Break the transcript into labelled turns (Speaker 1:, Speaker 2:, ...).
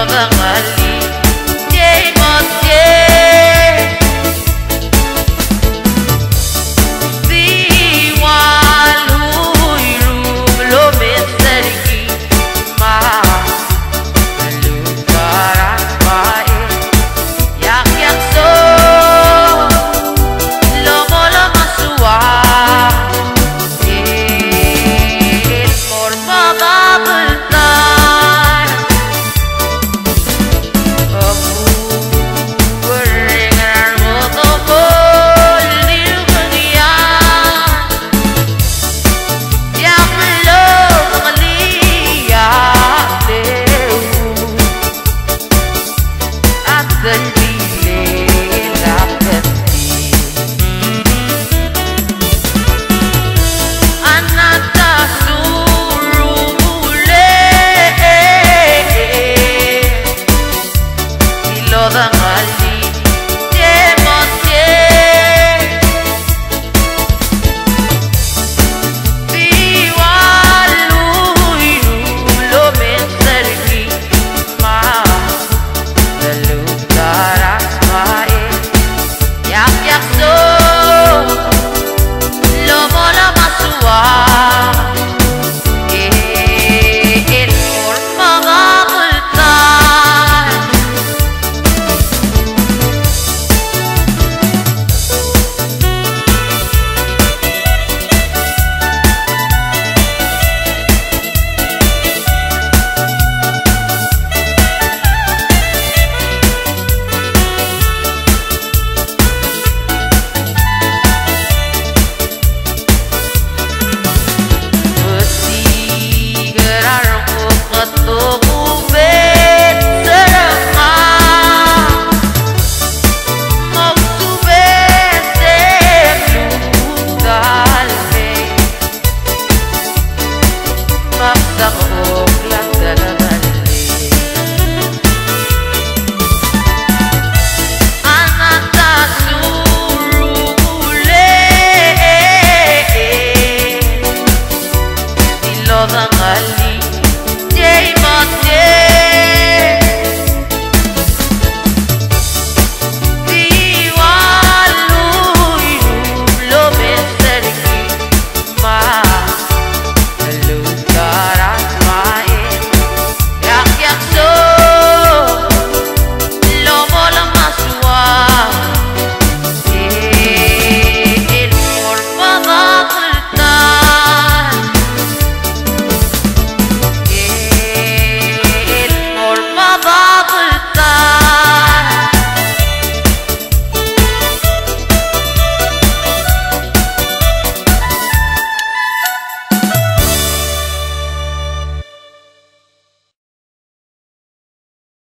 Speaker 1: nova Marli